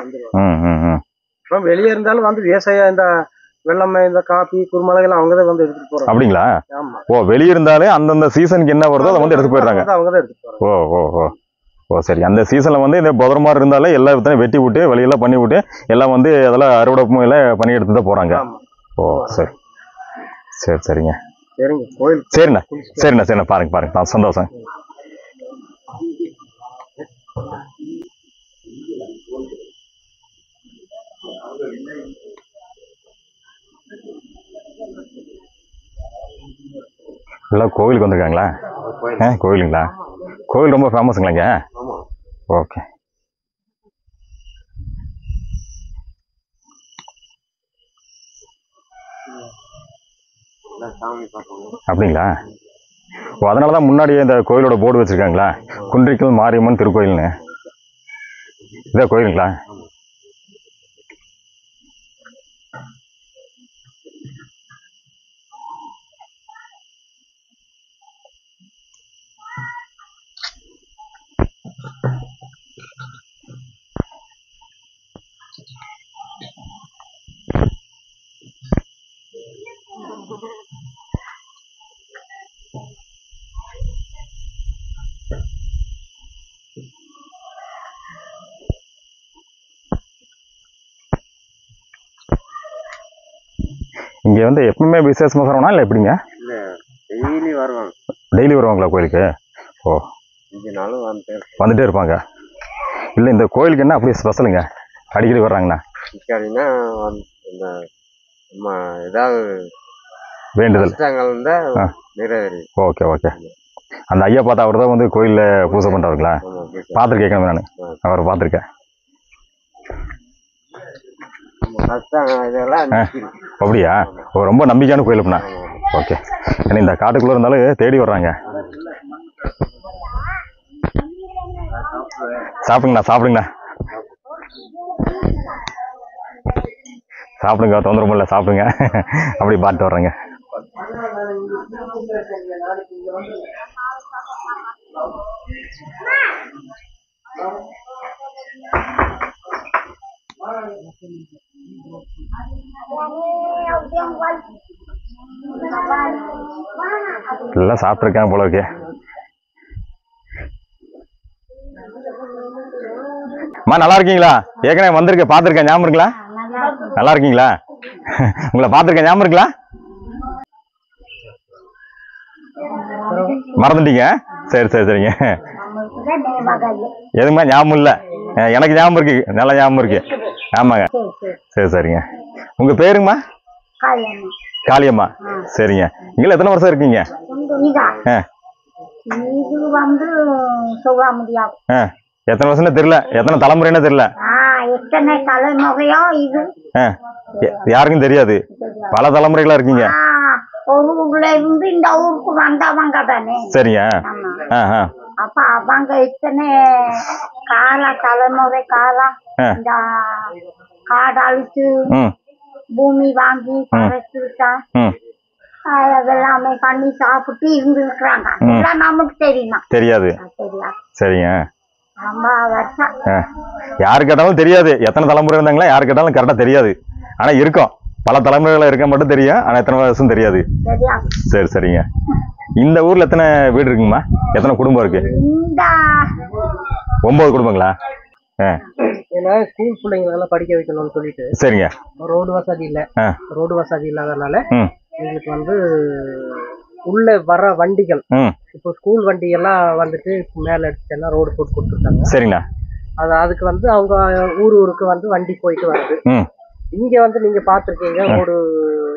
வந்துருவாங்க. இப்போ வெளியே இருந்தாலும் வந்து விவசாயம் இந்த வெள்ளம் இந்த காப்பி குருமிளகு எல்லாம் அவங்க தான் வந்து எடுத்துட்டு போறாங்க. அப்படிங்களா? ஆமா. ஓ வெளிய இருந்தாலே அந்தந்த சீசனுக்கு என்ன வருதோ அதை வந்து எடுத்து போயிடுறாங்க. அவங்க தான் எடுத்துட்டு போறாங்க. ஓ ஓ ஓ. ஓ சரி. அந்த சீசன்ல வந்து இந்த புதர் மாதிரி இருந்தாலே எல்லா வித்தனையும் வெட்டி விட்டு வெளியெல்லாம் பண்ணி விட்டு எல்லாம் வந்து அதெல்லாம் அறுவடை முறையில பண்ணி எடுத்து தான் போறாங்க. ஆமா. ஓ சரி. சரி சரிங்க. சரிங்க. கோயில் சரிண்ணா. சரிண்ணா சரிண்ணா. பாருங்க பாருங்க. சந்தோஷம். எல்லாம் கோவிலுக்கு வந்திருக்காங்களா? ஆ கோவிலுங்களா? கோவில் ரொம்ப ஃபேமஸுங்களாங்க ஓகே. அப்படிங்களா? ஓ அதனால தான் முன்னாடியே இந்த கோயிலோட போர்டு வச்சிருக்காங்களா? குன்றிக்கல் மாரியம்மன் திருக்கோயில்னு. இதே கோயிலுங்களா? இங்கே வந்து எப்பவுமே விசேஷமாக வரணும்னா இல்லை எப்படிங்க? இல்ல டெய்லி வருவாங்க. டெய்லி வருவாங்களா கோயிலுக்கு? ஓ. வந்துட்டே இருப்பாங்க. இல்லை இந்த கோயிலுக்கு என்ன அப்படி ஸ்பெஷலுங்க அடிக்கடி வர்றாங்கண்ணா இந்த நம்ம ஏதாவது வேண்டுதல். நிறைவேறி ஓகே ஓகே. அந்த ஐயா பார்த்தா அவர் தான் வந்து கோயிலில் பூஜை பண்ணுறாருங்களா பார்த்துருக்கேன் நான். அவரை பார்த்துருக்கேன். அப்படியா? ஓ ரொம்ப நம்பிக்கையான கோயில் அப்படின்னா. ஓகே. ஏன்னா இந்த காட்டுக்குள்ளே இருந்தாலும் தேடி வர்றாங்க. சாப்பிடுங்கண்ணா சாப்பிடுங்கண்ணா. சாப்பிடுங்க தொந்தரவு இல்லை சாப்பிடுங்க. அப்படி பார்த்து வர்றேங்க. எல்லாம் சாப்பிட்ருக்காங்க போல இருக்கே. அம்மா நல்லா இருக்கீங்களா? ஏற்கனவே வந்திருக்கேன் பார்த்துருக்கேன். ஞாபகம் இருக்குங்களா? நல்லா இருக்கீங்களா? உங்களை பார்த்துருக்கேன். ஞாபகம் இருக்குங்களா? மறந்துட்டீங்க? சரி சரி சரிங்க. எதுவுமே ஞாபகம் இல்லை. எனக்கு ஞாபகம் இருக்கு. நல்ல ஞாபகம் இருக்கு. ஆமாங்க. சரி சரிங்க. உங்க பேருங்கம்மா? காளியம்மா. சரிங்க. இங்கே எத்தனை வருஷம் இருக்கீங்க? எத்தனை வருஷம்னு தெரியல. எத்தனை தலைமுறைன்னு தெரியல. எத்தனை தலைமுறையோ இது. யாருக்கும் தெரியாது. பல தலைமுறைகளா இருக்கீங்க. ஒரு ஊர்ல இருந்து இந்த ஊருக்கு வந்தவங்க தானே. சரிங்க. அப்ப அவங்க இத்தனை கால தலைமுறை காலம். இந்த காடு அழிச்சு ம். பூமி வாங்கி பறிச்சுட்டா ம். அதெல்லாமே பண்ணி சாப்பிட்டு இருந்திருக்கிறாங்க. நமக்கு தெரியுமா? தெரியாது. தெரியாது. யாரு கேட்டாலும் தெரியாது. எத்தனை தலைமுறை இருந்தாங்களா? யாரு கேட்டாலும் கரெக்டாக தெரியாது. ஆனால் இருக்கும். பல தலைமுறைகள் இருக்க மட்டும் தெரியும். ஆனால் எத்தனை வருஷம் தெரியாது. சரி சரிங்க. இந்த ஊரில் எத்தனை வீடு இருக்குங்கம்மா? எத்தனை குடும்பம் இருக்கு? ஒம்பது குடும்பங்களா? ஆ. ஏன்னா ஸ்கூல் பிள்ளைங்களை எல்லாம் படிக்க வைக்கணும்னு சொல்லிட்டு சரிங்க. ரோடு வசதி இல்ல. ஆ. ரோடு வசதி இல்லாதனால ம். எங்களுக்கு வந்து உள்ள வர வண்டிகள். இப்போ ஸ்கூல் வண்டி எல்லாம் வந்துட்டு மேல எடுத்துட்டேன்னா ரோடு போட்டு கொடுத்துருக்காங்க. சரிங்கண்ணா அது அதுக்கு வந்து அவங்க ஊர் ஊருக்கு வந்து வண்டி போயிட்டு வருது. இங்க வந்து நீங்க பாத்திருக்கீங்க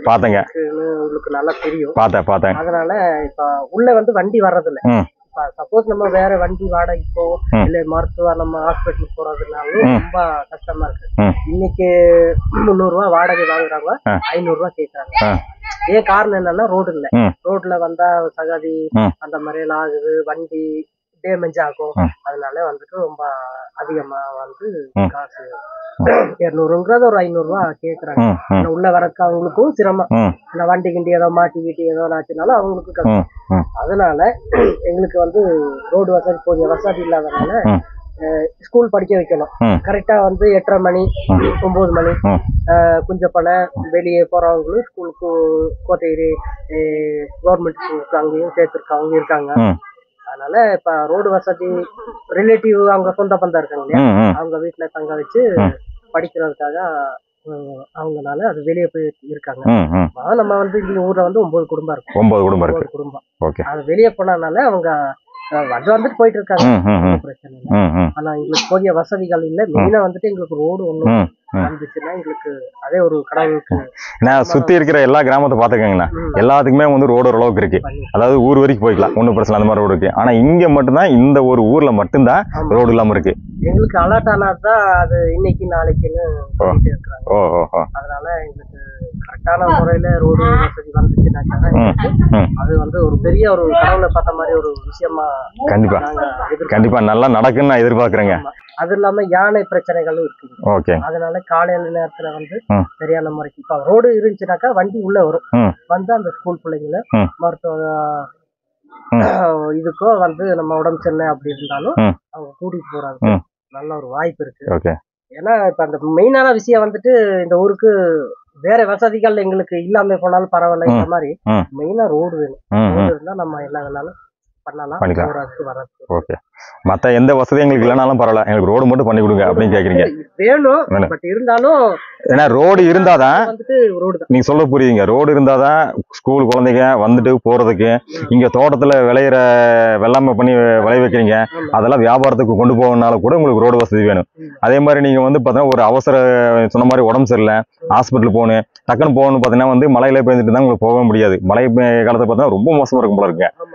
பார்த்தேங்க. இருக்குன்னு உங்களுக்கு நல்லா தெரியும். பார்த்தேன் பார்த்தேன். அதனால இப்ப உள்ள வந்து வண்டி வர்றதில்ல. சப்போஸ் நம்ம வேற வண்டி வாடகைக்கோ. இல்ல மருத்துவ நம்ம ஹாஸ்பிட்டல் போறதுனாலும். ரொம்ப கஷ்டமா இருக்கு. இன்னைக்கு முந்நூறு ரூபாய் வாடகை வாங்குறாங்க. ஐநூறு ரூபாய் கேட்கறாங்க ஏன் காரணம் என்னன்னா ரோடு இல்ல. ரோட்ல வந்தா சகதி. அந்த மாதிரி எல்லாம் ஆகுது வண்டி டேமேஜ் ஆகும். அதனால வந்துட்டு ரொம்ப அதிகமா வந்து. காசு இருநூறுங்கிறது ஒரு ஐநூறு ரூபாய் கேக்குறாங்க உள்ள வரக்கு அவங்களுக்கும் சிரமம். இந்த வண்டி கிண்டி ஏதோ மாட்டி கீட்டி ஏதோ ஆச்சுனாலும் அவங்களுக்கு கஷ்டம். அதனால எங்களுக்கு வந்து ரோடு வசதி போதிய வசதி இல்லாதனால ஸ்கூல் படிக்க வைக்கணும். கரெக்டா வந்து எட்டரை மணி ஒன்பது மணி ம். குஞ்சப்பனை வெளியே போறவங்களும் ஸ்கூலுக்கு கோத்தகிரி கவர்மெண்ட் ஸ்கூலுக்கு அங்கேயும் சேர்த்துருக்கவங்க இருக்காங்க. அதனால இப்ப ரோடு வசதி ரிலேட்டிவ் அவங்க சொந்த பந்தம் இருக்காங்க இல்லையா? அவங்க வீட்டுல தங்க வச்சு. படிக்கிறதுக்காக அவங்கனால அது வெளியே போய் இருக்காங்க. நம்ம வந்து இங்க ஊர்ல வந்து ஒன்பது குடும்பம் இருக்கும் ஒன்பது குடும்பம் இருக்கு. குடும்பம். அது வெளியே போனதுனால அவங்க வந்து வந்துட்டு போயிட்டு இருக்காங்க பிரச்சனை இல்லை. ஆனா எங்களுக்கு போதிய வசதிகள் இல்ல. மெயினா வந்துட்டு எங்களுக்கு ரோடு ஒண்ணு. வந்துச்சுன்னா எங்களுக்கு அதே ஒரு கடவுளுக்கு நான் சுத்தி இருக்கிற எல்லா கிராமத்தை பாத்துக்கங்கண்ணா. எல்லாத்துக்குமே வந்து ரோடு ஓரளவுக்கு இருக்கு. அதாவது ஊர் வரைக்கும் போய்க்கலாம். ஒன்றும் பிரச்சனை அந்த மாதிரி ரோடு இருக்கு. ஆனா இங்க மட்டும்தான் இந்த ஒரு ஊர்ல மட்டும்தான். ரோடு இல்லாம இருக்கு. எங்களுக்கு அலர்ட் ஆனாதான் அது இன்னைக்கு நாளைக்குன்னு ஓ ஓ. அதனால எங்களுக்கு கரெக்டான முறையில ரோடு வசதி வந்துச்சுனாக்கா அது வந்து ஒரு பெரிய ஒரு கடவுளை பார்த்த மாதிரி ஒரு விஷயமா கண்டிப்பா. கண்டிப்பா நல்லா நடக்குன்னு நான் எதிர்பார்க்கறேங்க அது இல்லாம யானை பிரச்சனைகளும் இருக்குது ஓகே அதனால காலையில நேரத்துல வந்து. சரியான முறைக்கு இப்ப ரோடு இருந்துச்சுனாக்கா வண்டி உள்ள வரும். வந்து அந்த ஸ்கூல் பிள்ளைங்கள. மருத்துவ. இதுக்கோ வந்து நம்ம உடம்பு சரியில்லை அப்படி இருந்தாலும். அவங்க கூட்டிட்டு போறதுக்கு ம். நல்ல ஒரு வாய்ப்பு இருக்கு ஓகே ஏன்னா இப்ப அந்த மெயினான விஷயம் வந்துட்டு இந்த ஊருக்கு வேற வசதிகள் எங்களுக்கு இல்லாம போனாலும் பரவாயில்ல இந்த மாதிரி. மெயினா ரோடு வேணும். ரோடு இருந்தா நம்ம என்ன வேணாலும் பண்ணிக்கலாம். ஓகே மத்த எந்த வசதியும் எங்களுக்கு இல்லைனாலும் பரவாயில்ல. எங்களுக்கு ரோடு மட்டும் பண்ணி கொடுங்க அப்படின்னு கேக்குறீங்க. வேணும். வேணும். பட் இருந்தாலும் ஏன்னா ரோடு இருந்தாதான் நீங்க சொல்ல புரியுதுங்க. ரோடு இருந்தாதான் ஸ்கூல் குழந்தைங்க வந்துட்டு போறதுக்கு இங்க தோட்டத்துல விளையிற வெள்ளாமை பண்ணி விளைய வைக்கிறீங்க. அதெல்லாம் வியாபாரத்துக்கு கொண்டு போகணும்னால கூட உங்களுக்கு ரோடு வசதி வேணும். அதே மாதிரி நீங்க வந்து பாத்தீங்கன்னா ஒரு அவசர சொன்ன மாதிரி உடம்பு சரியில்லை ஹாஸ்பிட்டல் போகணும் டக்குன்னு போகணும்னு பாத்தீங்கன்னா வந்து மழையில பெய்ஞ்சிட்டு தான் உங்களுக்கு போக முடியாது. மழை பெய்ய காலத்துல பார்த்தா ரொம்ப மோசமா இருக்கும் போல இருக்குங்க. ஆமா.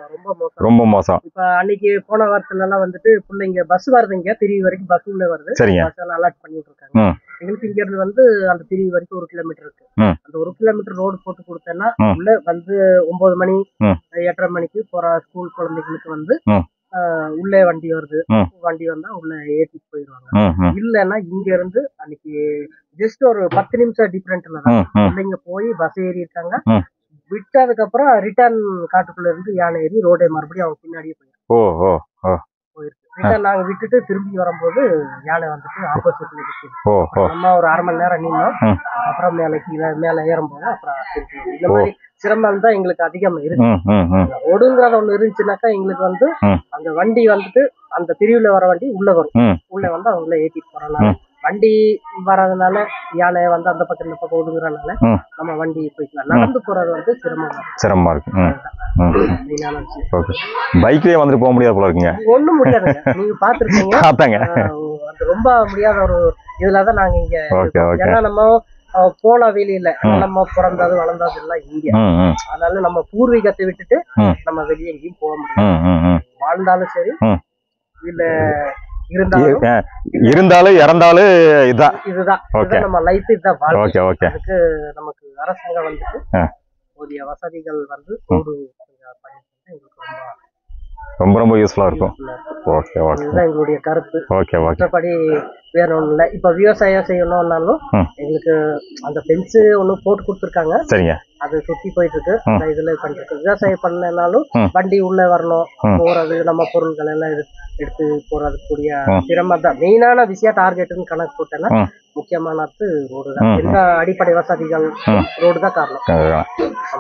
ரொம்ப மோசம். இப்ப அன்னைக்கு போன வாரத்துல எல்லாம் வந்துட்டு பிள்ளைங்க பஸ் வருதுங்க பிரிவு வரைக்கும் பஸ் உள்ள வருது. சரிங்க. பஸ் எல்லாம் அலாட் பண்ணிட்டு இருக்காங்க. எங்களுக்கு இங்க இருந்து வந்து அந்த பிரிவு வரைக்கும் ஒரு கிலோமீட்டர் இருக்கு. அந்த ஒரு கிலோமீட்டர் ரோடு போட்டு கொடுத்தேன்னா. உள்ள வந்து ஒன்பது மணி. எட்டரை மணிக்கு போற ஸ்கூல் குழந்தைகளுக்கு வந்து உள்ளே வண்டி வருது. வண்டி வந்தா உள்ள ஏத்திட்டு போயிடுவாங்க. இல்லைன்னா இங்க இருந்து அன்னைக்கு ஜஸ்ட் ஒரு பத்து நிமிஷம் டிஃபரெண்ட்ல தான். பிள்ளைங்க போய் பஸ் ஏறி இருக்காங்க. ம். விட்டதுக்கு அப்புறம் ரிட்டர்ன் காட்டுக்குள்ள இருந்து யானை ஏறி ரோடே மறுபடியும் அவங்க பின்னாடியே போயிருக்கு ஓ ஓ போயிருக்கு. ரிட்டர்ன் நாங்க விட்டுட்டு திரும்பி வரும்போது யானை வந்துட்டு ஆப்போசிட்ல ஓ ஓ. நம்ம ஒரு அரை மணி நேரம் நின்னோம். அப்புறம் மேல கீழே மேல ஏறும்போது அப்புறம். இந்த மாதிரி சிரமம் தான் எங்களுக்கு அதிகம் இருக்கு. ஒடுங்கிறத ஒண்ணு இருந்துச்சுனாக்கா எங்களுக்கு வந்து. அந்த வண்டி வந்துட்டு அந்த பிரிவுல வர வண்டி உள்ள வரும். உள்ள வந்து அவங்கள ஏத்திட்டு போறனால வண்டி வர்றதுனால யானை வந்து அந்த பக்கம் இந்த பக்கம் ஒதுங்குறதுனால. நம்ம வண்டி போய்க்கலாம். நடந்து போறது வந்து சிரமம் சிரமமா இருக்கு. ஓகே. பைக்லயே வந்துட்டு போக முடியாது போல இருக்குங்க. ஒண்ணும் முடியாதுங்க. நீங்க பாத்துருக்கீங்க. பார்த்தாங்க அது ரொம்ப முடியாத ஒரு இதுலதான் நாங்க இங்க ஏன்னா நம்ம போன வெளியில நம்ம பிறந்தது வளர்ந்தது எல்லாம் இங்க அதனால நம்ம பூர்வீகத்தை விட்டுட்டு. நம்ம வெளியே எங்கேயும் போக முடியாது. வாழ்ந்தாலும் சரி. இல்ல இருந்தாலும் இறந்தாலும் இதுதான். இதுதான். நம்ம லைஃப் இதுதான் ஓகே ஓகே நமக்கு அரசாங்கம் வந்துட்டு. போதிய வசதிகள் வந்து ரொம்ப ரொம்ப யூஸ்ஃபுல்லா இருக்கும். ஓகே ஓகே இதுதான் எங்களுடைய கருத்து. ஓகே ஓகே மற்றபடி வேற ஒண்ணும் இல்லை. இப்ப விவசாயம் செய்யணும்னாலும். எங்களுக்கு அந்த ஃபென்ஸ் ஒண்ணு போட்டு கொடுத்துருக்காங்க. சரிங்க. அது சுத்தி போயிட்டு இருக்கு. அந்த இதுல பண்ணிட்டு இருக்கு விவசாயம் பண்ணனாலும். வண்டி உள்ள வரணும். போறது நம்ம பொருட்கள் எல்லாம் எடு- எடுத்து போறதுக்கு கூடிய ம். சிரமம் தான். மெயினான விஷயம் டார்கெட்னு கணக்கு போட்டேன்னா. முக்கியமானது ரோடு தான். எந்த அடிப்படை வசதிகள். ரோடு தான் காரணம்.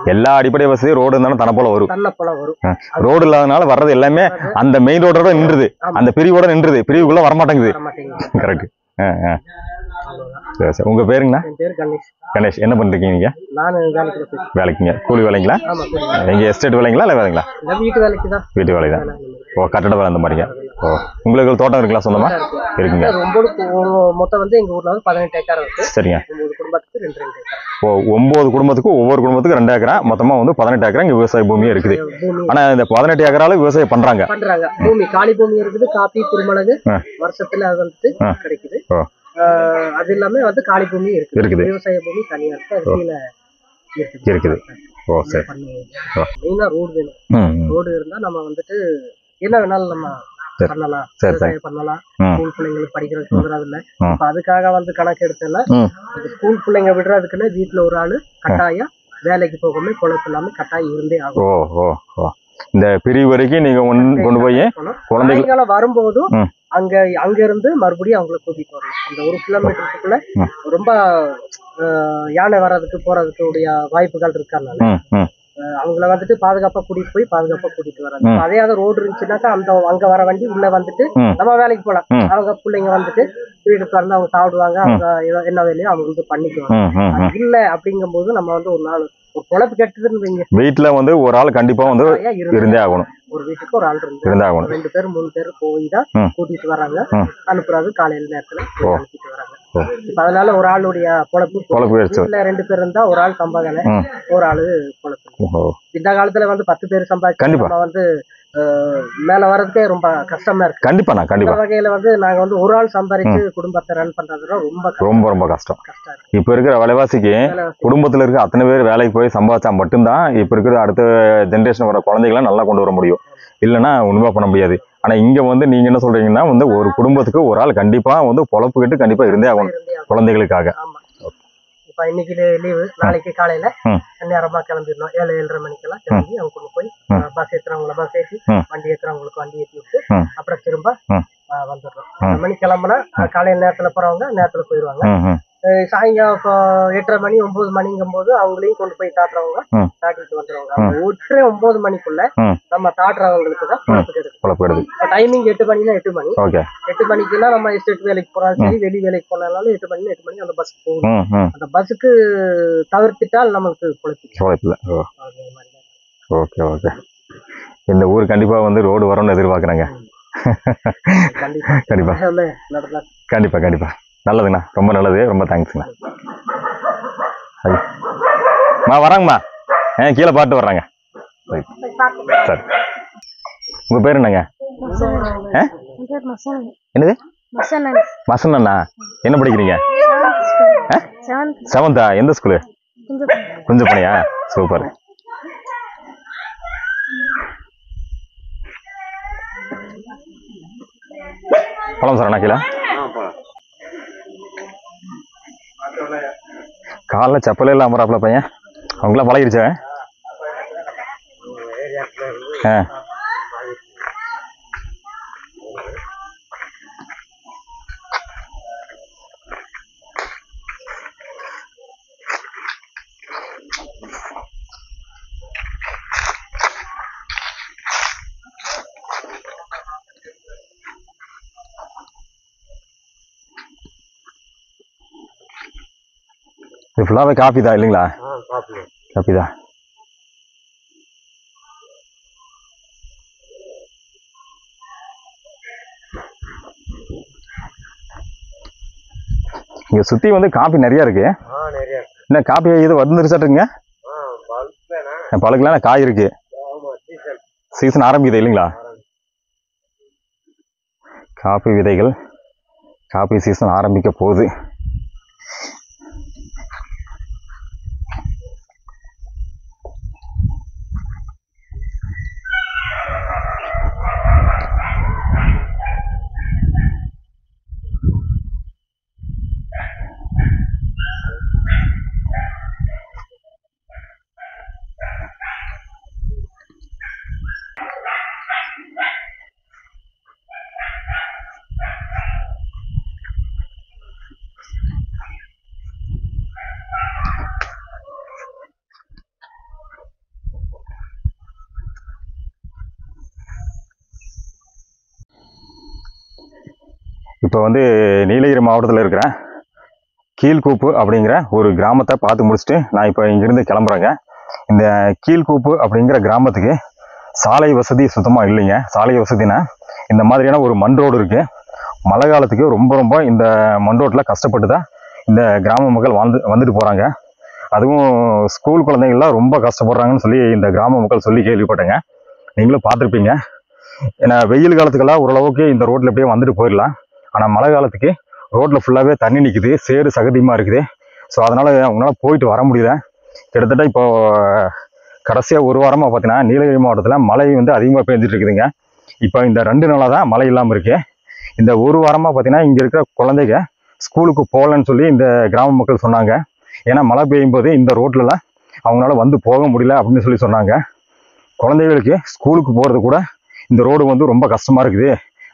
எல்லா அடிப்படை வசதியும் ரோடு இருந்தாலும் தன போல வரும். தன்னை போல வரும். ரோடு இல்லாதனால வர்றது எல்லாமே அந்த மெயின் ரோடோட நின்றுது. அந்த பிரிவோட நின்றுது. பிரிவுக்குள்ள வரமாட்டேங்குது. வர கரெக்ட் அவ்வளவுதான். சரி சரி. உங்க பேருங்கண்ணா? பேர் கணேஷ். கணேஷ். என்ன பண்றீங்க நீங்க? நானு வேலைக்கு தான் போயிட்டு வேலைக்குங்க. கூலி வேலைங்களா? ஆமா சரி எங்க எஸ்டேட் வேலைங்களா இல்லை வேலைங்களா? வீட்டு வேலைக்கு தான். வீட்டு வேலை தான் ஓ கட்டட வேலை அந்த மாதிரிங்க ஓ உங்களுக்கு தோட்டம் இருக்குங்களா சொந்தமா? இருக்குங்க. ரொம்ப மொத்தம் வந்து எங்க ஊர்ல வந்து பதினெட்டு ஏக்கர் இருக்கு. சரிங்க. ஒன்பது குடும்பத்துக்கு ரெண்டு ரெண்டு ஏக்கர். ஓ ஒன்பது குடும்பத்துக்கும் ஒவ்வொரு குடும்பத்துக்கும் ரெண்டு ஏக்கரா? மொத்தமா வந்து பதினெட்டு ஏக்கரா? இங்க விவசாய பூமியே இருக்குது. ஆனா இந்த பதினெட்டு ஏக்கரால விவசாயம் பண்றாங்க. பண்றாங்க. பூமி காலி பூமி இருக்குது. காப்பி குருமிளகு ஆ. வருஷத்துல அது வந்துட்டு ஆ. கிடைக்குது. அது எல்லாமே வந்து காலி பூமி இருக்குது. இருக்குது. விவசாய பூமி தனியா இருக்கு. அது கீழே இருக்குது. ஓ சரி. மெயினா ரோடு வேணும். ரோடு இருந்தா நம்ம வந்துட்டு என்ன வேணாலும் நம்ம. பண்ணலாம். விவசாயம் பண்ணலாம். ஸ்கூல் பிள்ளைங்களுக்கு படிக்கிறதுக்கு ம். இப்ப அதுக்காக வந்து கணக்கு. இந்த ஸ்கூல் பிள்ளைங்க விடுறதுக்குன்னு வீட்டுல ஒரு ஆளு கட்டாயம் வேலைக்கு போகாம குழப்பம் இல்லாம கட்டாயம் இருந்தே ஆகும் ஓ ஓ ஓ இந்த பிரிவு வரைக்கும் நீங்க ஒன் கொண்டு போய் போகணும். குழந்தைகள் சாயங்காலம் வரும்போதும். அங்க அங்க இருந்து மறுபடியும் அவங்கள கூட்டிட்டு வரணும் அந்த ஒரு கிலோமீட்டருக்குள்ள. ரொம்ப யானை வர்றதுக்கு போறதுக்கு உடைய வாய்ப்புகள் இருக்கறனால அவங்கள வந்துட்டு பாதுகாப்பா கூட்டிட்டு போய் பாதுகாப்பா கூட்டிட்டு ம். அதே அது ரோடு இருந்துச்சுனாக்கா அந்த அங்க வர வண்டி உள்ள வந்துட்டு. நம்ம வேலைக்கு போலாம். அவங்க பிள்ளைங்க வந்துட்டு வீடு திறந்து அவங்க சாப்பிடுவாங்க அவங்க என்ன வேலையோ அவங்க வந்து பண்ணிக்குவாங்க இல்ல அப்படிங்கும்போது நம்ம வந்து ஒரு நாள் வீட்டுல வந்து ஒரு ஆள் கண்டிப்பா வந்து இருந்தே ஆகணும். ஒரு வீட்டுக்கு ஒரு ஆள் இருந்து ஆகணும். ரெண்டு பேர் மூணு பேர் போய் தான். கூட்டிட்டு வராங்க. ம். அனுப்புறாங்க காலையில நேரத்துல. அனுப்பிட்டு வராங்க. அதனால ஒரு ஆளுடைய பொழப்பு பொழப்பு ரெண்டு பேர் இருந்தா ஒரு ஆள் சம்பாதனை. ஒரு ஆளு பொழப்பு. இந்த காலத்துல வந்து பத்து பேர் சம்பாதிச்சு. நம்ம வந்து மேல வர்றதுக்கே ரொம்ப கஷ்டமா இருக்கு. கண்டிப்பாண்ணா இந்த கண்டிப்பா. வகையில வந்து நாங்க வந்து ஒரு ஆள் சம்பாதிச்சு குடும்பத்தை ரன் பண்றதுலாம் ரொம்ப. ரொம்ப ரொம்ப கஷ்டம். இப்ப இருக்கிற விலைவாசிக்கு வேலை குடும்பத்துல இருக்க அத்தனை பேர் வேலைக்கு போய் சம்பாதிச்சா மட்டும்தான் இப்ப இருக்கிற அடுத்த ஜென்ரேஷன் வர குழந்தைகளை நல்லா கொண்டு வர முடியும். இல்லைன்னா ஒண்ணுமே பண்ண முடியாது. ஆனா இங்க வந்து நீங்க என்ன சொல்றீங்கன்னா வந்து ஒரு குடும்பத்துக்கு ஒரு ஆள் கண்டிப்பா வந்து பொழப்பு கிட்டு கண்டிப்பா இருந்தே ஆகணும். குழந்தைகளுக்காக. இப்ப இன்னைக்கு லீவு. நாளைக்கு காலையில. நேரமா கிளம்பிடணும். ஏழு ஏழரை மணிக்கெல்லாம் கிளம்பி அவங்க கொண்டு போய். பஸ் ஏத்துறவங்கள பஸ் ஏற்றி. வண்டி ஏத்துறவங்களுக்கு வண்டி ஏற்றி விட்டு. அப்புறம் திரும்ப வந்துடுறோம் மணி கிளம்புனா காலையில நேரத்துல போறவங்க நேரத்துல போயிடுவாங்க சாயங்காலம் எட்டரை மணி ஒன்பது மணிங்கும் போது அவங்களையும் கொண்டு போய் தாட்டுறவங்க. தாட்டிட்டு வந்துடுவாங்க அந்த ஒற்றை ஒன்பது மணிக்குள்ள. நம்ம தாட்டுறவங்களுக்கு தான் இப்போ டைமிங் எட்டு மணினா எட்டு மணி. எட்டு மணிக்குன்னா நம்ம எஸ்டேட் வேலைக்கு போனாலும் சரி வெளி வேலைக்கு போனாலும் எட்டு மணி எட்டு மணி அந்த பஸ் போகும் அந்த பஸ்ஸுக்கு தவிர்த்துட்டால் நமக்கு தான். Okay okay. இந்த ஊர் கண்டிப்பா வந்து ரோடு வரும்னு எதிர்பார்க்குறேங்க. கண்டிப்பா. கண்டிப்பா. கண்டிப்பா கண்டிப்பா. நல்லதுங்கண்ணா. ரொம்ப நல்லது. ரொம்ப தேங்க்ஸ்ண்ணா. மா வராங்கம்மா ஆ கீழே பாட்டு வர்றாங்க. சரி. சரி. உங்க பேர் என்னங்க? ஆ? என்னது? மசனன். வசந்தண்ணா என்ன படிக்கிறீங்க? செவன்த் செவன்த்தா? எந்த ஸ்கூலு? கொஞ்சம் குஞ்சப்பனையா சூப்பர். பழம் சார் அண்ணா கீழே. காலைல செப்பலே வராப்புல பையன். அவங்களாம் பழகிருச்சா? ஆ. இது ஃபுல்லாகவே காப்பி தான் இல்லைங்களா? காப்பி தான். இங்க சுத்தி வந்து காப்பி நிறைய இருக்கு. என்ன காப்பி இது வந்துருச்சாட்டுங்க பழுக்கலாம் காய் இருக்கு? சீசன் ஆரம்பிக்குது இல்லைங்களா? காப்பி விதைகள். காப்பி சீசன் ஆரம்பிக்க போகுது. இப்போ வந்து நீலகிரி மாவட்டத்தில் இருக்கிற கீழ்கூப்பு அப்படிங்கிற ஒரு கிராமத்தை பார்த்து முடிச்சுட்டு நான் இப்போ இங்கேருந்து கிளம்புறேங்க. இந்த கீழ்கூப்பு அப்படிங்கிற கிராமத்துக்கு சாலை வசதி சுத்தமாக இல்லைங்க. சாலை வசதினா இந்த மாதிரியான ஒரு மண் ரோடு இருக்குது மழை காலத்துக்கு ரொம்ப ரொம்ப இந்த மண் ரோட்டில் கஷ்டப்பட்டு தான் இந்த கிராம மக்கள் வாழ்ந்து வந்துட்டு போகிறாங்க அதுவும் ஸ்கூல் குழந்தைங்கள்லாம் ரொம்ப கஷ்டப்படுறாங்கன்னு சொல்லி இந்த கிராம மக்கள் சொல்லி கேள்விப்பட்டேங்க. நீங்களும் பார்த்துருப்பீங்க. ஏன்னா வெயில் காலத்துக்கெல்லாம் ஓரளவுக்கு இந்த ரோட்டில் எப்படியும் வந்துட்டு போயிடலாம். ஆனால் மழை காலத்துக்கு ரோட்டில் ஃபுல்லாகவே தண்ணி நிற்குது சேறு சகதியமாக இருக்குது. ஸோ அதனால் அவங்களால போயிட்டு வர முடியல. கிட்டத்தட்ட இப்போ கடைசியாக ஒரு வாரமாக பார்த்தீங்கன்னா நீலகிரி மாவட்டத்தில் மழை வந்து அதிகமாக பெஞ்சிட்டு இருக்குதுங்க. இப்போ இந்த ரெண்டு நாளாக தான் மழை இல்லாமல் இருக்கு. இந்த ஒரு வாரமாக பார்த்தீங்கன்னா இங்கே இருக்கிற குழந்தைங்க ஸ்கூலுக்கு போகலன்னு சொல்லி இந்த கிராம மக்கள் சொன்னாங்க. ஏன்னா மழை பெய்யும் போது இந்த ரோட்லலாம் அவங்களால வந்து போக முடியல அப்படின்னு சொல்லி சொன்னாங்க. குழந்தைகளுக்கு ஸ்கூலுக்கு போகிறது கூட இந்த ரோடு வந்து ரொம்ப கஷ்டமாக இருக்குது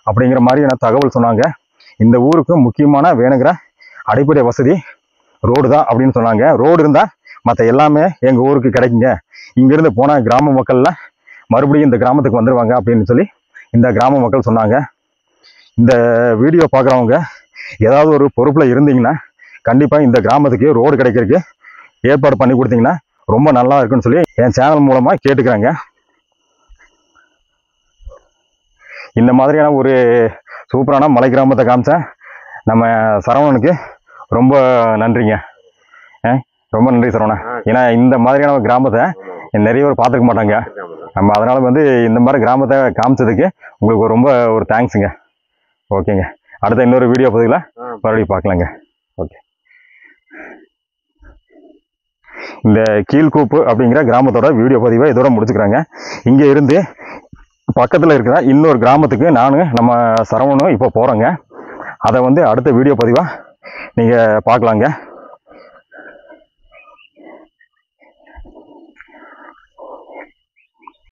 அப்படிங்கிற மாதிரியான தகவல் சொன்னாங்க. இந்த ஊருக்கு முக்கியமான வேணுங்கிற அடிப்படை வசதி ரோடு தான் அப்படின்னு சொன்னாங்க. ரோடு இருந்தால் மற்ற எல்லாமே எங்கள் ஊருக்கு கிடைக்குங்க. இங்கேருந்து போன கிராம மக்கள்லாம் மறுபடியும் இந்த கிராமத்துக்கு வந்துடுவாங்க அப்படின்னு சொல்லி இந்த கிராம மக்கள் சொன்னாங்க. இந்த வீடியோ பார்க்குறவங்க ஏதாவது ஒரு பொறுப்பில் இருந்தீங்கன்னா கண்டிப்பாக இந்த கிராமத்துக்கு ரோடு கிடைக்கிறதுக்கு ஏற்பாடு பண்ணி கொடுத்தீங்கன்னா ரொம்ப நல்லா இருக்குன்னு சொல்லி என் சேனல் மூலமாக கேட்டுக்கிறாங்க. இந்த மாதிரியான ஒரு சூப்பரான மலை கிராமத்தை காமிச்சேன். நம்ம சரவணனுக்கு ரொம்ப நன்றிங்க. ஆ, ரொம்ப நன்றி சரவணன் ஏன்னா இந்த மாதிரியான கிராமத்தை நிறைய பேர் பார்த்துக்க மாட்டாங்க. நம்ம அதனால வந்து இந்த மாதிரி கிராமத்தை காமிச்சதுக்கு உங்களுக்கு ரொம்ப ஒரு தேங்க்ஸுங்க ஓகேங்க. அடுத்த இன்னொரு வீடியோ பதிவில் மறுபடியும் பார்க்கலாங்க. ஓகே. இந்த கீழ்கூப்பு அப்படிங்கிற கிராமத்தோட வீடியோ பதிவை இதோட முடிச்சுக்கிறாங்க. இங்கே இருந்து பக்கத்தில் இருக்கிற இன்னொரு கிராமத்துக்கு நான் நம்ம சரவணும் இப்போ போகிறோங்க அதை வந்து அடுத்த வீடியோ பதிவாக நீங்கள் பார்க்கலாங்க.